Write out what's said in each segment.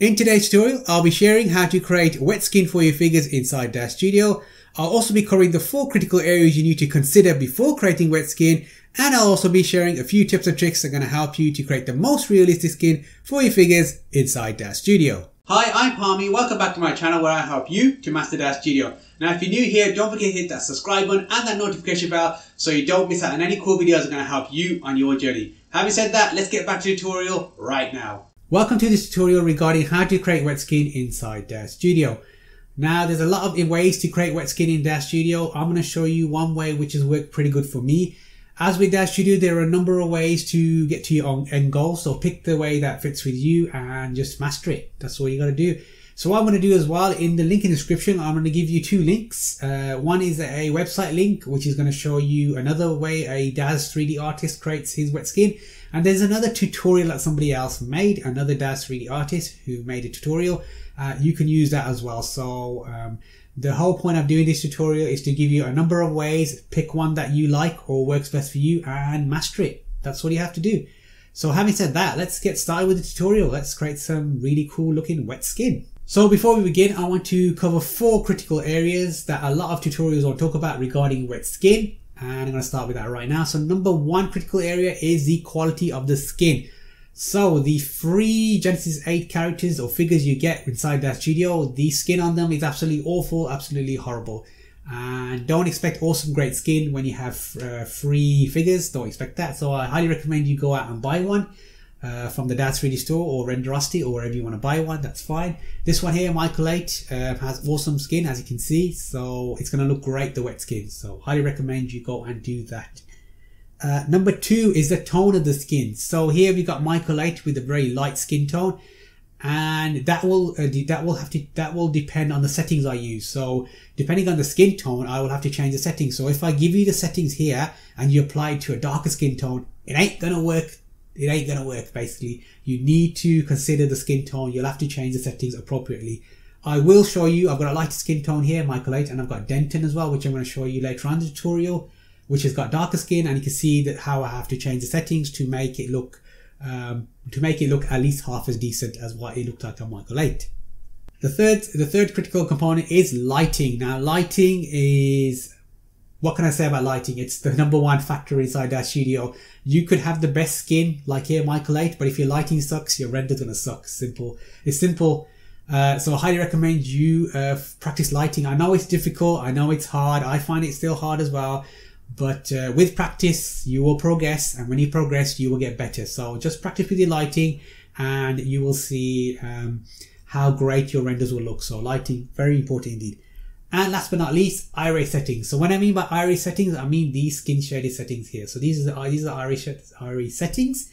In today's tutorial, I'll be sharing how to create wet skin for your figures inside Daz Studio. I'll also be covering the four critical areas you need to consider before creating wet skin, and I'll also be sharing a few tips and tricks that are going to help you to create the most realistic skin for your figures inside Daz Studio. Hi, I'm Parmy. Welcome back to my channel where I help you to master Daz Studio. Now, if you're new here, don't forget to hit that subscribe button and that notification bell so you don't miss out on any cool videos that are going to help you on your journey. Having said that, let's get back to the tutorial right now. Welcome to this tutorial regarding how to create wet skin inside Daz Studio. Now, there's a lot of ways to create wet skin in Daz Studio. I'm going to show you one way which has worked pretty good for me. As with Daz Studio, there are a number of ways to get to your end goal. So pick the way that fits with you and just master it. That's all you got to do. So what I'm going to do as well, in the link in the description, I'm going to give you two links. Uh, one is a website link, which is going to show you another way a Daz 3D artist creates his wet skin. And there's another tutorial that somebody else made, another Daz 3D artist who made a tutorial. Uh, you can use that as well. So um, the whole point of doing this tutorial is to give you a number of ways, pick one that you like or works best for you and master it. That's what you have to do. So having said that, let's get started with the tutorial. Let's create some really cool looking wet skin. So before we begin, I want to cover four critical areas that a lot of tutorials will talk about regarding wet skin. And I'm going to start with that right now. So number one critical area is the quality of the skin. So the free Genesis 8 characters or figures you get inside Daz Studio, the skin on them is absolutely awful, absolutely horrible. And don't expect awesome great skin when you have uh, free figures, don't expect that. So I highly recommend you go out and buy one uh, from the Daz 3D store or Renderosity or wherever you want to buy one, that's fine. This one here, Michael 8, uh, has awesome skin as you can see, so it's going to look great, the wet skin. So highly recommend you go and do that. Uh, number two is the tone of the skin. So here we got Michael 8 with a very light skin tone and that will uh, that will have to that will depend on the settings I use. So depending on the skin tone, I will have to change the settings. So if I give you the settings here and you apply it to a darker skin tone, it ain't gonna work. It ain't gonna work. Basically, you need to consider the skin tone. You'll have to change the settings appropriately. I will show you. I've got a lighter skin tone here, Michael 8, and I've got Denton as well, which I'm going to show you later on the tutorial which has got darker skin and you can see that how I have to change the settings to make it look um, to make it look at least half as decent as what it looked like on Michael 8. The third, the third critical component is lighting. Now lighting is, what can I say about lighting? It's the number one factor inside our studio. You could have the best skin like here Michael 8, but if your lighting sucks, your render's gonna suck. Simple. It's simple. Uh, so I highly recommend you uh, practice lighting. I know it's difficult. I know it's hard. I find it still hard as well. But uh, with practice, you will progress, and when you progress, you will get better. So just practice with your lighting, and you will see um, how great your renders will look. So lighting, very important indeed. And last but not least, iray settings. So when I mean by iray settings, I mean these skin shaded settings here. So these are the, these are iray, iray settings.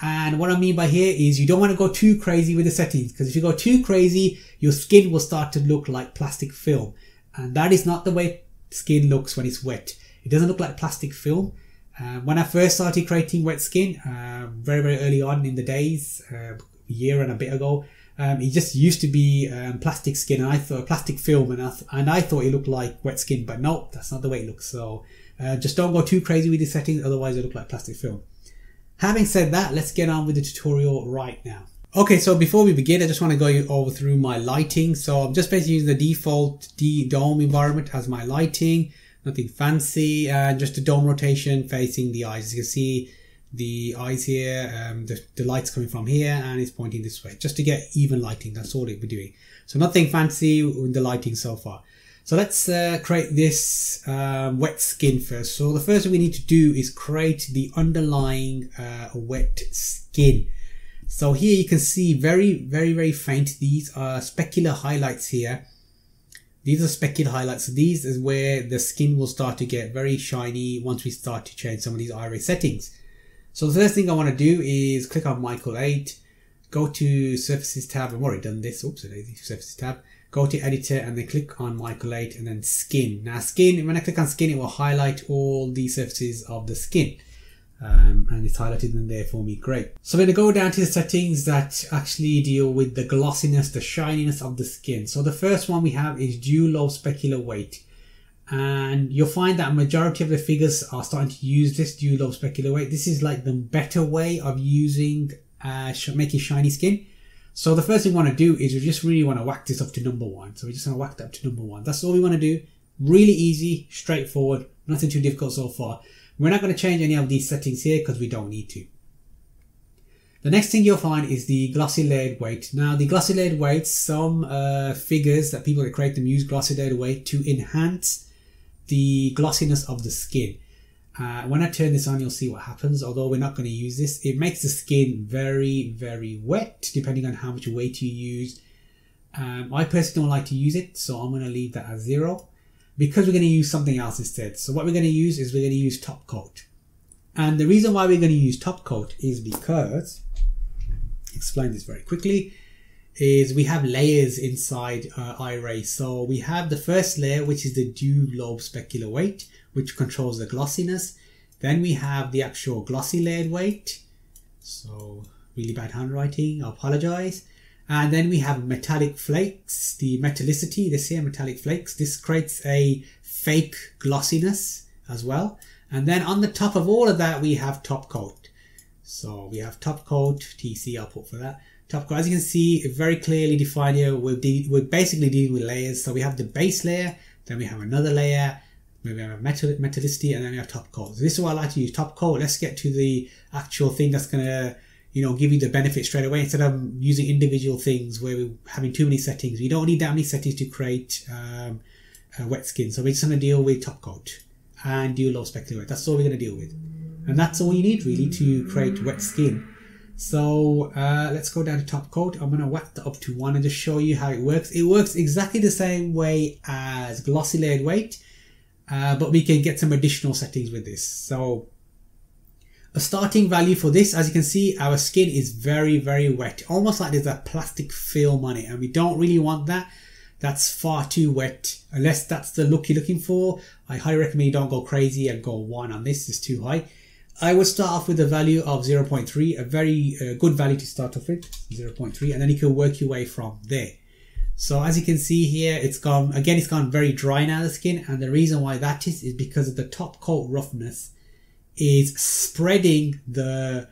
And what I mean by here is you don't want to go too crazy with the settings because if you go too crazy, your skin will start to look like plastic film. And that is not the way skin looks when it's wet. It doesn't look like plastic film. Uh, when I first started creating wet skin, uh, very, very early on in the days, uh, a year and a bit ago, um, it just used to be um, plastic skin and I thought plastic film and I, th- and I thought it looked like wet skin, but no, that's not the way it looks. So uh, just don't go too crazy with the settings, otherwise it look like plastic film. Having said that, let's get on with the tutorial right now. Okay, so before we begin, I just want to go over through my lighting. So I'm just basically using the default D dome environment as my lighting nothing fancy, and just a dome rotation facing the eyes. As you can see the eyes here, um, the, the light's coming from here and it's pointing this way, just to get even lighting. That's all it we're doing. So nothing fancy with the lighting so far. So let's uh, create this um, wet skin first. So the first thing we need to do is create the underlying uh, wet skin. So here you can see very, very, very faint. These are specular highlights here. These are specular highlights. So these is where the skin will start to get very shiny once we start to change some of these iray settings. So the first thing I want to do is click on Michael 8, go to Surfaces tab. I've already done this. Oops, Surfaces tab. Go to Editor and then click on Michael 8 and then Skin. Now Skin, when I click on Skin, it will highlight all the surfaces of the skin um, and it's highlighted in there for me. Great. So I'm going to go down to the settings that actually deal with the glossiness, the shininess of the skin. So the first one we have is Dual Lobe Specular Weight. And you'll find that a majority of the figures are starting to use this Dual Lobe Specular Weight. This is like the better way of using, uh, making shiny skin. So the first thing we want to do is we just really want to whack this up to number one. So we just want to whack that up to number one. That's all we want to do. Really easy, straightforward, nothing too difficult so far. We're not going to change any of these settings here because we don't need to. The next thing you'll find is the glossy layered weight. Now the glossy layered weight, some uh, figures that people that create them use glossy layered weight to enhance the glossiness of the skin. Uh, when I turn this on, you'll see what happens. Although we're not going to use this, it makes the skin very, very wet, depending on how much weight you use. Um, I personally don't like to use it, so I'm going to leave that at zero because we're going to use something else instead. So what we're going to use is we're going to use top coat. And the reason why we're going to use top coat is because, explain this very quickly, is we have layers inside uh, Iray. So we have the first layer, which is the dual lobe specular weight, which controls the glossiness. Then we have the actual glossy layered weight. So really bad handwriting, I apologize. And then we have metallic flakes, the metallicity, this here, metallic flakes. This creates a fake glossiness as well. And then on the top of all of that, we have top coat. So we have top coat, TC, I'll put for that. Top coat, as you can see, very clearly defined here. We're, de- we're basically dealing with layers. So we have the base layer, then we have another layer, maybe we have a metal, metallicity, and then we have top coat. So this is why I like to use top coat. Let's get to the actual thing that's going to you know, give you the benefit straight away instead of using individual things where we're having too many settings. We don't need that many settings to create um, wet skin. So we're just going to deal with top coat and dual lobe specular That's all we're going to deal with. And that's all you need really to create wet skin. So uh, let's go down to top coat. I'm going to whack that up to one and just show you how it works. It works exactly the same way as glossy layered weight, uh, but we can get some additional settings with this. So a starting value for this, as you can see, our skin is very, very wet, almost like there's a plastic film on it, and we don't really want that. That's far too wet, unless that's the look you're looking for. I highly recommend you don't go crazy and go one on this, it's too high. I would start off with a value of 0.3, a very uh, good value to start off with, 0.3, and then you can work your way from there. So as you can see here, it's gone, again, it's gone very dry now, the skin, and the reason why that is, is because of the top coat roughness is spreading the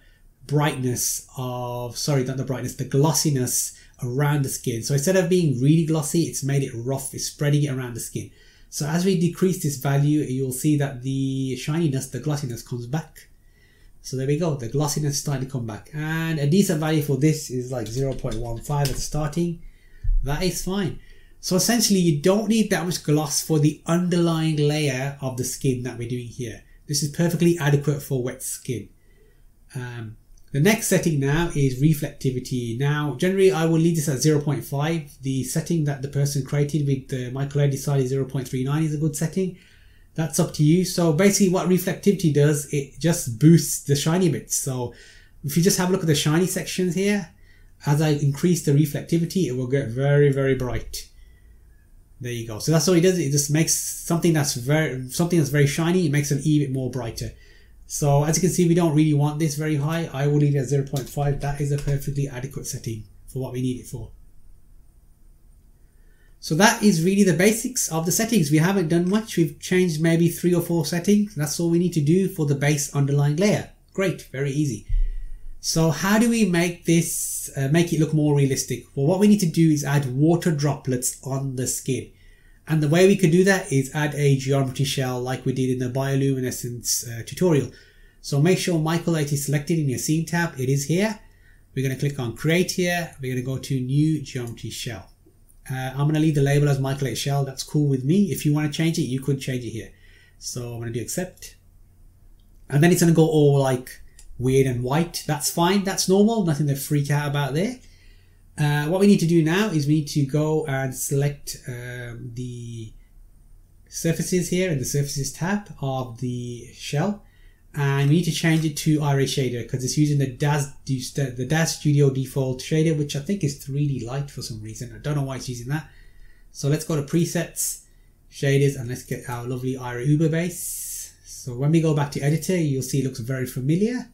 brightness of, sorry, not the brightness, the glossiness around the skin. So instead of being really glossy, it's made it rough, it's spreading it around the skin. So as we decrease this value, you'll see that the shininess, the glossiness comes back. So there we go, the glossiness is starting to come back. And a decent value for this is like 0.15 at the starting. That is fine. So essentially you don't need that much gloss for the underlying layer of the skin that we're doing here. This is perfectly adequate for wet skin. Um, the next setting now is reflectivity. Now, generally I will leave this at 0.5. The setting that the person created with the Michael 8 decided 0.39 is a good setting. That's up to you. So basically what reflectivity does, it just boosts the shiny bits. So if you just have a look at the shiny sections here, as I increase the reflectivity, it will get very, very bright. There you go. So that's all it does. It just makes something that's very something that's very shiny. It makes it even bit more brighter. So as you can see, we don't really want this very high. I will leave it at 0.5. That is a perfectly adequate setting for what we need it for. So that is really the basics of the settings. We haven't done much. We've changed maybe three or four settings. That's all we need to do for the base underlying layer. Great, very easy. So how do we make this, uh, make it look more realistic? Well, what we need to do is add water droplets on the skin. And the way we could do that is add a geometry shell like we did in the bioluminescence uh, tutorial. So make sure Michael 8 is selected in your scene tab. It is here. We're going to click on create here. We're going to go to new geometry shell. Uh, I'm going to leave the label as Michael 8 shell. That's cool with me. If you want to change it, you could change it here. So I'm going to do accept. And then it's going to go all like weird and white. That's fine. That's normal. Nothing to freak out about there. Uh, what we need to do now is we need to go and select um, the surfaces here in the surfaces tab of the shell and we need to change it to Iray shader because it's using the DAZ, the DAZ Studio default shader which I think is 3Delight for some reason. I don't know why it's using that. So let's go to presets, shaders and let's get our lovely Iray Uber base. So when we go back to editor you'll see it looks very familiar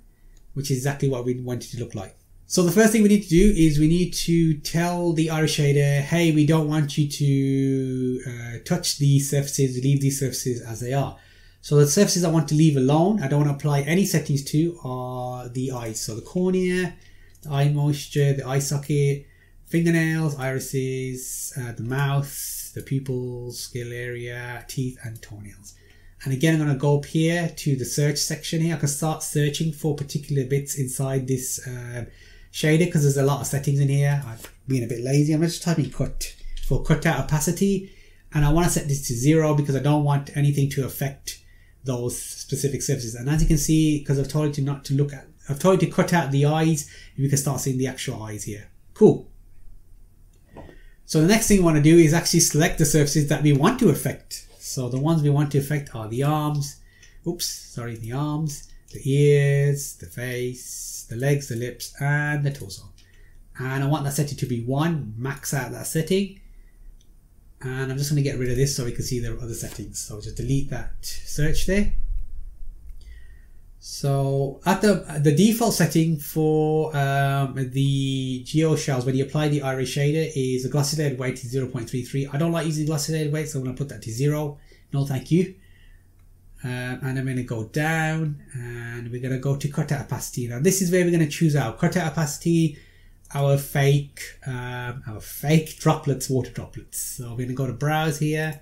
which is exactly what we want it to look like. So the first thing we need to do is we need to tell the Iray shader, hey, we don't want you to uh, touch these surfaces, leave these surfaces as they are. So the surfaces I want to leave alone, I don't want to apply any settings to, are the eyes. So the cornea, the eye moisture, the eye socket, fingernails, irises, uh, the mouth, the pupils, scale area, teeth, and toenails. And again, I'm going to go up here to the search section here. I can start searching for particular bits inside this uh, shader because there's a lot of settings in here. I've been a bit lazy. I'm just typing cut for cutout opacity. And I want to set this to zero because I don't want anything to affect those specific surfaces. And as you can see, because I've told you not to look at, I've told you to cut out the eyes, you can start seeing the actual eyes here. Cool. So the next thing we want to do is actually select the surfaces that we want to affect. So the ones we want to affect are the arms, oops, sorry, the arms, the ears, the face, the legs, the lips, and the torso. And I want that setting to be one, max out that setting. And I'm just going to get rid of this so we can see the other settings. So just delete that search there. So at the the default setting for um, the geo shells when you apply the Iray shader is the glossy layered weight is 0.33. I don't like using glossy layered weight, so I'm going to put that to zero. No, thank you. Um, and I'm going to go down and we're going to go to cutout opacity. Now this is where we're going to choose our cutout opacity, our fake, um, our fake droplets, water droplets. So we're going to go to browse here.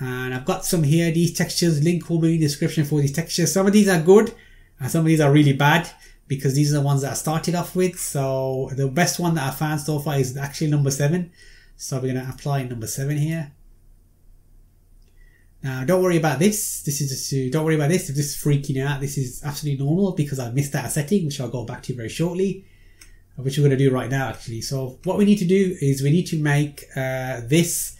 And I've got some here. These textures link will be in the description for these textures. Some of these are good and some of these are really bad because these are the ones that I started off with. So the best one that I found so far is actually number seven. So we're going to apply number seven here. Now don't worry about this. This is just to, don't worry about this. If this is freaking out this is absolutely normal because I missed a setting which I'll go back to very shortly which we're going to do right now actually so what we need to do is we need to make uh, this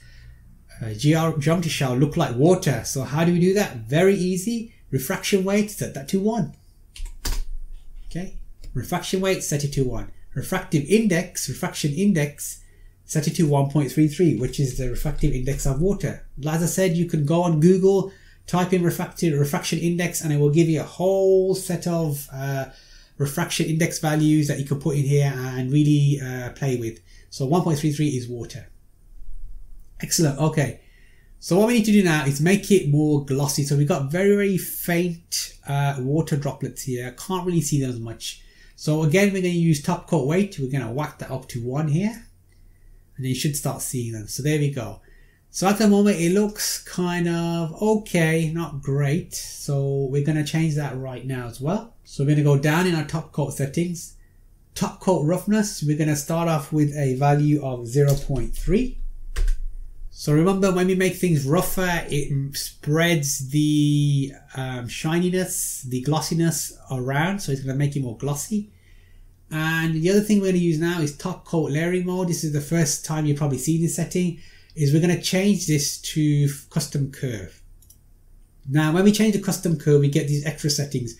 uh, geometry shell look like water. So how do we do that? Very easy. Refraction weight, set that to 1. Okay. Refraction weight, set it to 1. Refractive index, refraction index, set it to 1.33, which is the refractive index of water. As I said, you can go on Google, type in refractive refraction index, and it will give you a whole set of uh, refraction index values that you can put in here and really uh, play with. So 1.33 is water. Excellent. Okay. So what we need to do now is make it more glossy. So we've got very, very faint uh, water droplets here. Can't really see them as much. So again, we're going to use top coat weight. We're going to whack that up to one here. And you should start seeing them. So there we go. So at the moment, it looks kind of okay, not great. So we're going to change that right now as well. So we're going to go down in our top coat settings. Top coat roughness, we're going to start off with a value of 0.3. So remember when we make things rougher, it spreads the um, shininess, the glossiness around. So it's going to make it more glossy. And the other thing we're going to use now is top coat layering mode. This is the first time you've probably see this setting is we're going to change this to custom curve. Now, when we change the custom curve, we get these extra settings.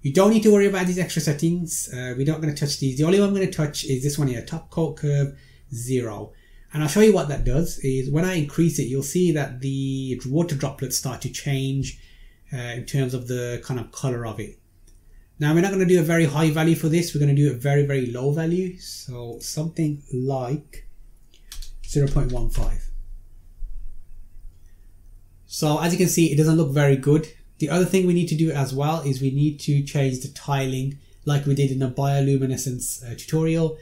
You don't need to worry about these extra settings. Uh, we're not going to touch these. The only one I'm going to touch is this one here, top coat curve zero. And I'll show you what that does is when I increase it, you'll see that the water droplets start to change uh, in terms of the kind of color of it. Now we're not going to do a very high value for this. We're going to do a very, very low value. So something like 0.15. So as you can see, it doesn't look very good. The other thing we need to do as well is we need to change the tiling like we did in the bioluminescence uh, tutorial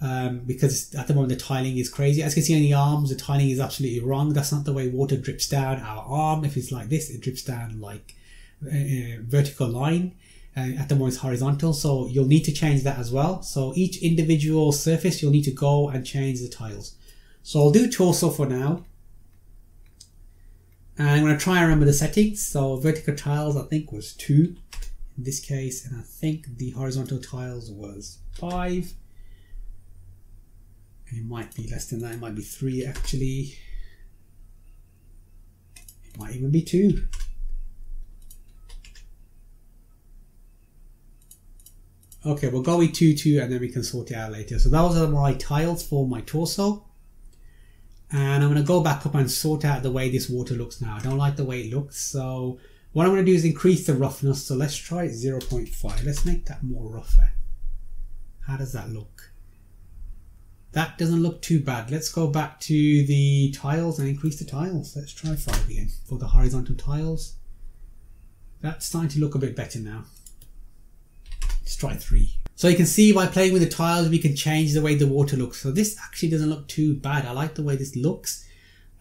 um, because at the moment the tiling is crazy. As you can see on the arms, the tiling is absolutely wrong. That's not the way water drips down our arm. If it's like this, it drips down like a vertical line. Uh, at the moment it's horizontal, so you'll need to change that as well. So each individual surface, you'll need to go and change the tiles. So I'll do torso for now. And I'm going to try and remember the settings. So vertical tiles, I think was two in this case, and I think the horizontal tiles was five. It might be less than that. It might be three actually. It might even be two. Okay, we'll go with 2, 2 and then we can sort it out later. So those are my tiles for my torso. And I'm going to go back up and sort out the way this water looks now. I don't like the way it looks. So what I'm going to do is increase the roughness. So let's try 0.5. Let's make that more rougher. How does that look? That doesn't look too bad. Let's go back to the tiles and increase the tiles. Let's try 5 again for the horizontal tiles. That's starting to look a bit better now. Let's try 3. So you can see by playing with the tiles, we can change the way the water looks. So this actually doesn't look too bad. I like the way this looks.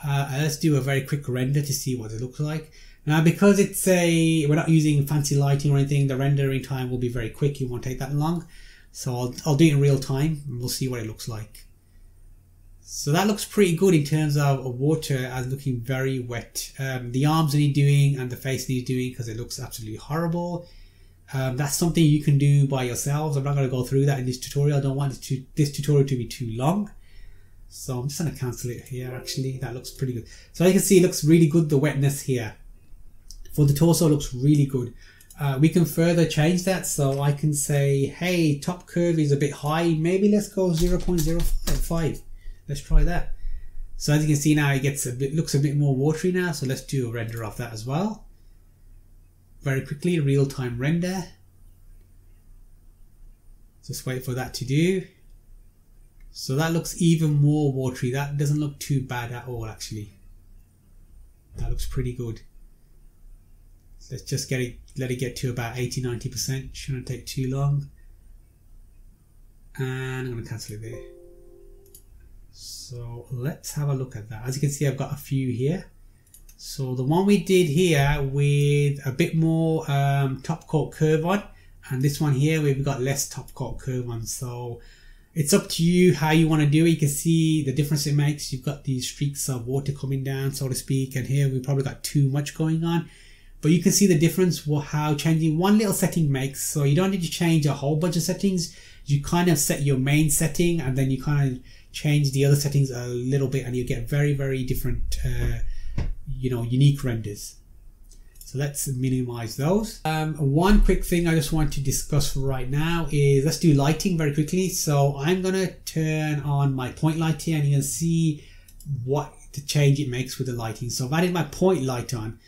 Uh, let's do a very quick render to see what it looks like. Now, because it's a, we're not using fancy lighting or anything, the rendering time will be very quick. It won't take that long. So I'll, I'll do it in real time and we'll see what it looks like. So that looks pretty good in terms of water as looking very wet. Um, the arms need doing and the face needs doing because it looks absolutely horrible. Um, that's something you can do by yourselves. I'm not going to go through that in this tutorial. I don't want to, this tutorial to be too long. So I'm just going to cancel it here actually. That looks pretty good. So you can see it looks really good, the wetness here. For the torso looks really good. Uh, we can further change that. So I can say, hey, top curve is a bit high. Maybe let's go 0.05. Let's try that. So as you can see now, it gets a bit, looks a bit more watery now. So let's do a render of that as well. Very quickly, real-time render. Just wait for that to do. So that looks even more watery. That doesn't look too bad at all, actually. That looks pretty good. Let's just get it, let it get to about 80-90%. Shouldn't take too long. And I'm going to cancel it there. So let's have a look at that. As you can see, I've got a few here. So the one we did here with a bit more um, top coat curve on, and this one here we've got less top coat curve on. So it's up to you how you want to do it. You can see the difference it makes. You've got these streaks of water coming down, so to speak, and here we've probably got too much going on. But you can see the difference how changing one little setting makes. So you don't need to change a whole bunch of settings. You kind of set your main setting and then you kind of change the other settings a little bit and you get very, very different, uh, you know, unique renders. So let's minimize those. Um, one quick thing I just want to discuss for right now is let's do lighting very quickly. So I'm to turn on my point light here and you can see what the change it makes with the lighting. So I've added my point light on.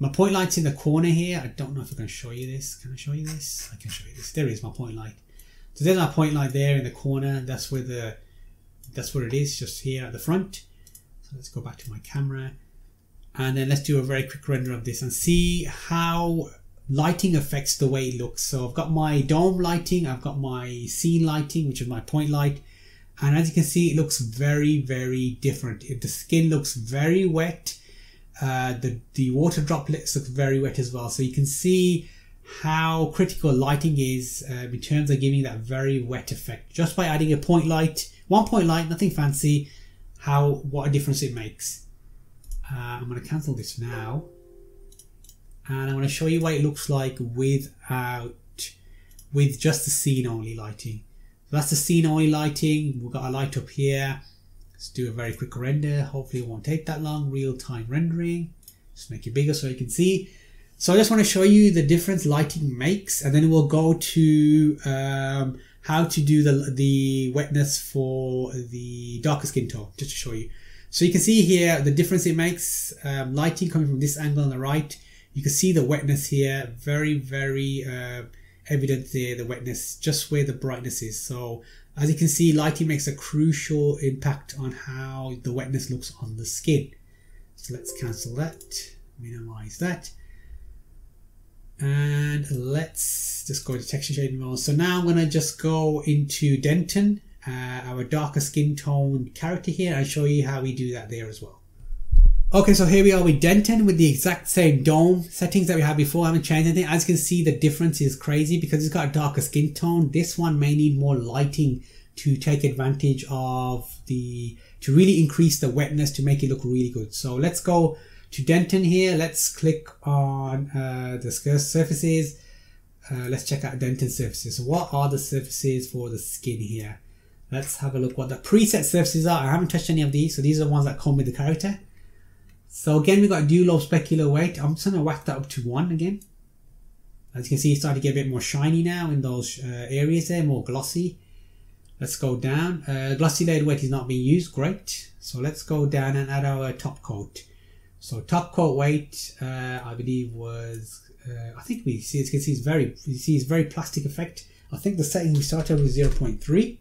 My point light's in the corner here. I don't know if I can show you this. Can I show you this? I can show you this. There is my point light. So there's my point light there in the corner. That's where the that's where it is just here at the front so let's go back to my camera and then let's do a very quick render of this and see how lighting affects the way it looks so I've got my dome lighting I've got my scene lighting which is my point light and as you can see it looks very very different the skin looks very wet uh, the, the water droplets look very wet as well so you can see how critical lighting is uh, in terms of giving that very wet effect just by adding a point light one point light, nothing fancy. How what a difference it makes. Uh, I'm going to cancel this now, and I'm going to show you what it looks like without with just the scene only lighting. So that's the scene only lighting. We've got a light up here. Let's do a very quick render. Hopefully it won't take that long. Real time rendering. Just make it bigger so you can see. So I just want to show you the difference lighting makes and then we'll go to um, how to do the, the wetness for the darker skin tone, just to show you. So you can see here the difference it makes, um, lighting coming from this angle on the right. You can see the wetness here, very, very uh, evident there, the wetness, just where the brightness is. So as you can see, lighting makes a crucial impact on how the wetness looks on the skin. So let's cancel that, minimize that and let's just go to texture shading mode. So now I'm going to just go into Denton, uh, our darker skin tone character here and show you how we do that there as well. Okay, so here we are with Denton with the exact same dome settings that we had before. I haven't changed anything. As you can see, the difference is crazy because it's got a darker skin tone. This one may need more lighting to take advantage of the, to really increase the wetness to make it look really good. So let's go to Denton here, let's click on uh, the surfaces. Uh, let's check out Denton surfaces. So what are the surfaces for the skin here? Let's have a look what the preset surfaces are. I haven't touched any of these, so these are the ones that come with the character. So again, we've got Dual Lobe Specular Weight. I'm just going to whack that up to one again. As you can see, it's starting to get a bit more shiny now in those uh, areas there, more glossy. Let's go down. Uh, glossy layered weight is not being used. Great. So let's go down and add our top coat. So top coat weight, uh, I believe was, uh, I think we see, you can see it's very, you see it's very plastic effect. I think the setting we started with 0.3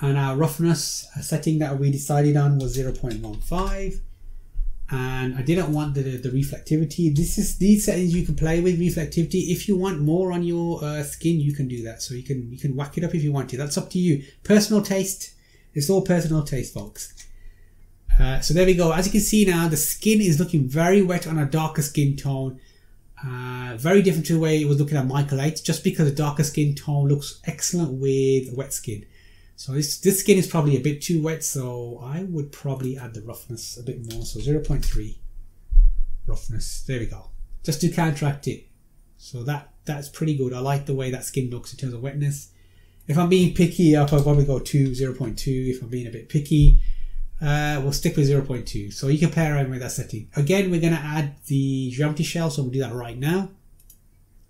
and our roughness setting that we decided on was 0.15 and I didn't want the, the reflectivity. This is these settings you can play with reflectivity. If you want more on your uh, skin, you can do that. So you can you can whack it up if you want to. That's up to you. Personal taste. It's all personal taste, folks. Uh, so there we go. As you can see now, the skin is looking very wet on a darker skin tone. Uh, very different to the way it was looking at Michael 8, just because the darker skin tone looks excellent with wet skin. So this, this skin is probably a bit too wet, so I would probably add the roughness a bit more. So 0.3 roughness. There we go. Just to counteract it. So that that's pretty good. I like the way that skin looks in terms of wetness. If I'm being picky, I'll probably go to 0.2. If I'm being a bit picky, uh, we'll stick with 0.2. So you can play around with that setting. Again, we're going to add the geometry shell, so we'll do that right now.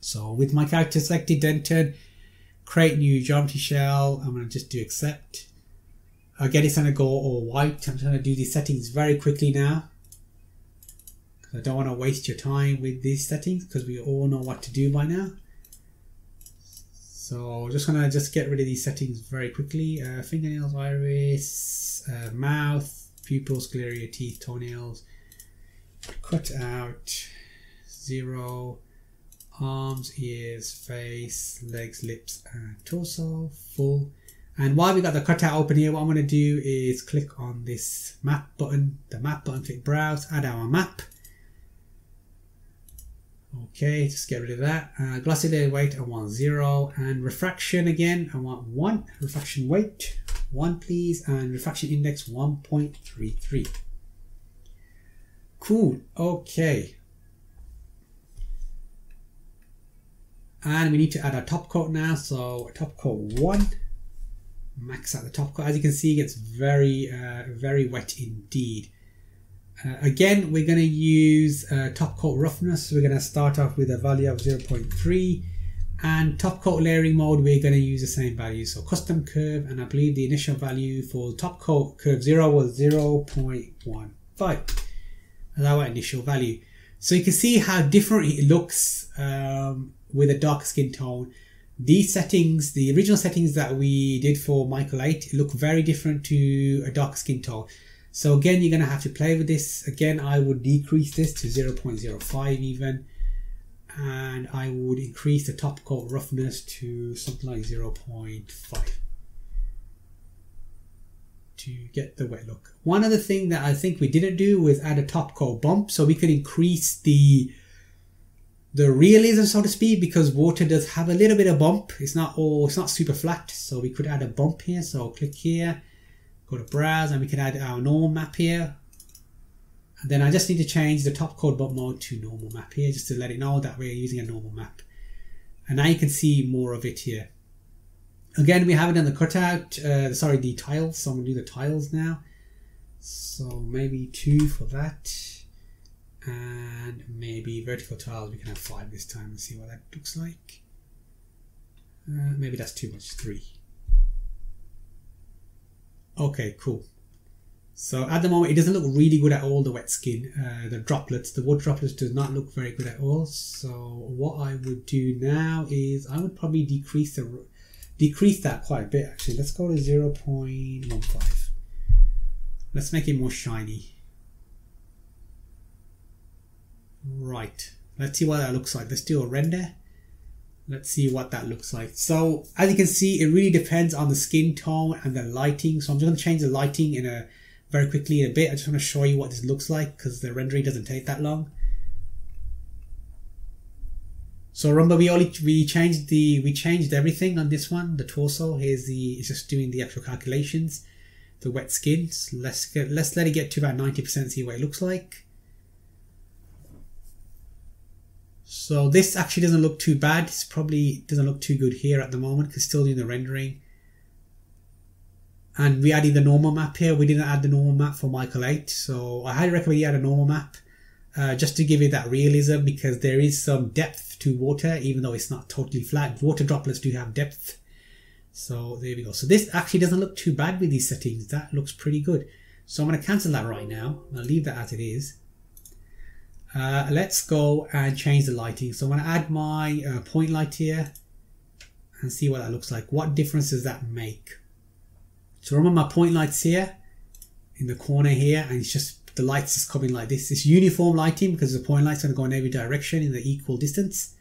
So with my character selected, Denton create new geometry shell. I'm going to just do accept. Again, it's going to go all white. I'm going to do these settings very quickly now. I don't want to waste your time with these settings because we all know what to do by now. So I'm just going to just get rid of these settings very quickly. Uh, fingernails, iris, uh, mouth, pupils, scleria, teeth, toenails. Cut out, zero, arms, ears, face, legs, lips, and torso, full. And while we've got the cutout open here, what I'm going to do is click on this map button, the map button, click browse, add our map. Okay, just get rid of that. Uh, glossy layer weight, I want zero. And refraction again, I want one. Refraction weight, one please. And refraction index, 1.33. Cool, okay. And we need to add a top coat now. So top coat one. Max out the top coat. As you can see it gets very uh, very wet indeed. Uh, again we're going to use uh, top coat roughness. We're going to start off with a value of 0.3 and top coat layering mode we're going to use the same value. So custom curve. And I believe the initial value for top coat curve 0 was 0.15 as our initial value so you can see how different it looks um, with a dark skin tone. These settings, the original settings that we did for Michael 8, look very different to a dark skin tone. So again, you're going to have to play with this. Again, I would decrease this to 0.05 even. And I would increase the top coat roughness to something like 0.5 to get the wet look. One other thing that I think we didn't do was add a top coat bump so we could increase the the realism, so to speak, because water does have a little bit of bump. It's not all, it's not super flat, so we could add a bump here. So click here, go to browse, and we can add our normal map here. And then I just need to change the top coat bump mode to normal map here, just to let it know that we're using a normal map. And now you can see more of it here. Again, we have it in the cutout, uh, sorry, the tiles. So I'm gonna do the tiles now. So maybe two for that. And maybe vertical tiles we can have five this time and see what that looks like. Uh, maybe that's too much three. Okay cool. So at the moment it doesn't look really good at all the wet skin. Uh, the droplets the water droplets does not look very good at all. So what I would do now is I would probably decrease the decrease that quite a bit actually let's go to 0.15 let's make it more shiny Right, let's see what that looks like. Let's do a render. Let's see what that looks like. So as you can see, it really depends on the skin tone and the lighting. So I'm just going to change the lighting in a very quickly in a bit. I just want to show you what this looks like because the rendering doesn't take that long. So remember we only we changed the we changed everything on this one. The torso here's the it's just doing the actual calculations. The wet skin. Let's get let's let it get to about 90% see what it looks like. So this actually doesn't look too bad. It's probably doesn't look too good here at the moment because still doing the rendering. And we added the normal map here. We didn't add the normal map for Michael 8. So I highly recommend you add a normal map uh, just to give it that realism because there is some depth to water even though it's not totally flat. Water droplets do have depth. So there we go. So this actually doesn't look too bad with these settings. That looks pretty good. So I'm going to cancel that right now. I'll leave that as it is. Uh, let's go and change the lighting. So I'm going to add my uh, point light here and see what that looks like. What difference does that make? So remember my point lights here in the corner here and it's just the lights is coming like this. It's uniform lighting because the point light's going to go in every direction in the equal distance.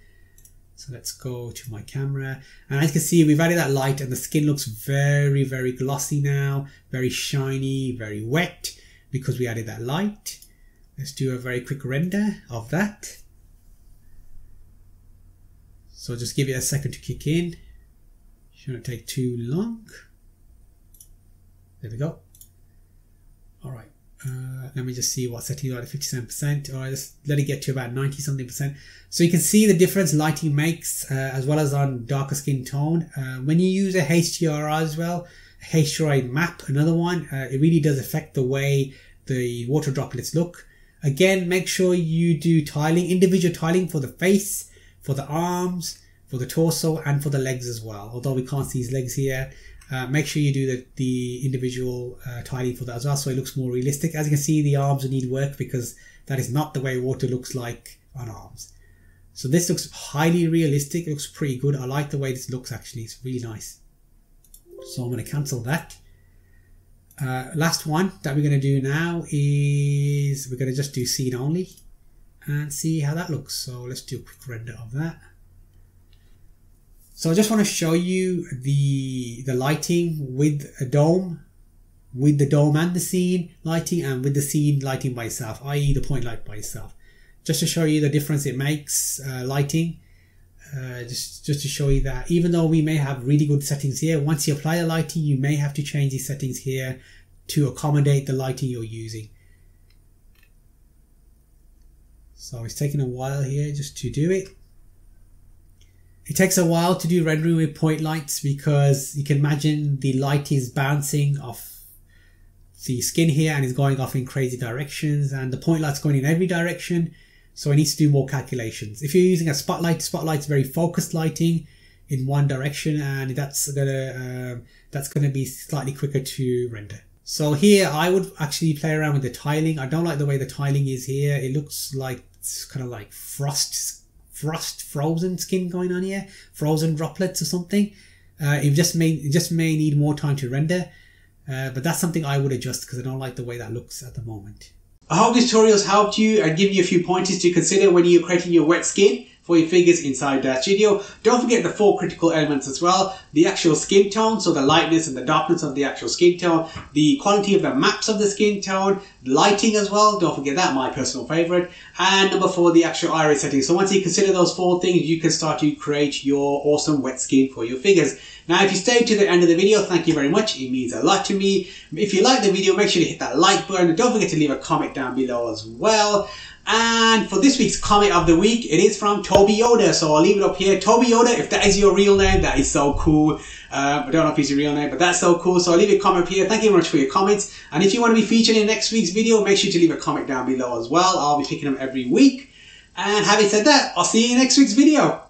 So let's go to my camera. And as you can see, we've added that light and the skin looks very, very glossy now. Very shiny, very wet because we added that light. Let's do a very quick render of that. So just give it a second to kick in. Shouldn't take too long. There we go. All right. Uh, let me just see what setting you at 57%. or just let it get to about 90 something percent. So you can see the difference lighting makes uh, as well as on darker skin tone. Uh, when you use a HDRI as well, HDRI map, another one, uh, it really does affect the way the water droplets look. Again, make sure you do tiling, individual tiling for the face, for the arms, for the torso, and for the legs as well. Although we can't see his legs here, uh, make sure you do the, the individual uh, tiling for that as well so it looks more realistic. As you can see, the arms need work because that is not the way water looks like on arms. So this looks highly realistic. It looks pretty good. I like the way this looks actually. It's really nice. So I'm going to cancel that. Uh, last one that we're going to do now is we're going to just do scene only and see how that looks. So let's do a quick render of that. So I just want to show you the the lighting with a dome, with the dome and the scene lighting, and with the scene lighting by itself, i.e. the point light by itself, just to show you the difference it makes uh, lighting. Uh, just just to show you that even though we may have really good settings here, once you apply the lighting, you may have to change these settings here to accommodate the lighting you're using. So it's taking a while here just to do it. It takes a while to do rendering with point lights because you can imagine the light is bouncing off the skin here and is going off in crazy directions and the point light's going in every direction so it needs to do more calculations. If you're using a spotlight, spotlight's very focused lighting in one direction and that's gonna uh, that's gonna be slightly quicker to render. So here I would actually play around with the tiling. I don't like the way the tiling is here. It looks like it's kind of like frost frost frozen skin going on here, frozen droplets or something. Uh, it just may it just may need more time to render, uh, but that's something I would adjust because I don't like the way that looks at the moment. I hope this tutorial has helped you and give you a few pointers to consider when you're creating your wet skin for your figures inside Daz Studio. Don't forget the four critical elements as well. The actual skin tone, so the lightness and the darkness of the actual skin tone, the quality of the maps of the skin tone, lighting as well, don't forget that, my personal favorite. And number four, the actual Iray setting. So once you consider those four things, you can start to create your awesome wet skin for your figures. Now, if you stayed to the end of the video, thank you very much. It means a lot to me. If you like the video, make sure to hit that like button. Don't forget to leave a comment down below as well. And for this week's comment of the week, it is from Toby Yoda. So I'll leave it up here. Toby Yoda, if that is your real name, that is so cool. Uh, I don't know if it's your real name, but that's so cool. So I'll leave a comment here. Thank you very much for your comments. And if you want to be featured in next week's video, make sure to leave a comment down below as well. I'll be picking them every week. And having said that, I'll see you in next week's video.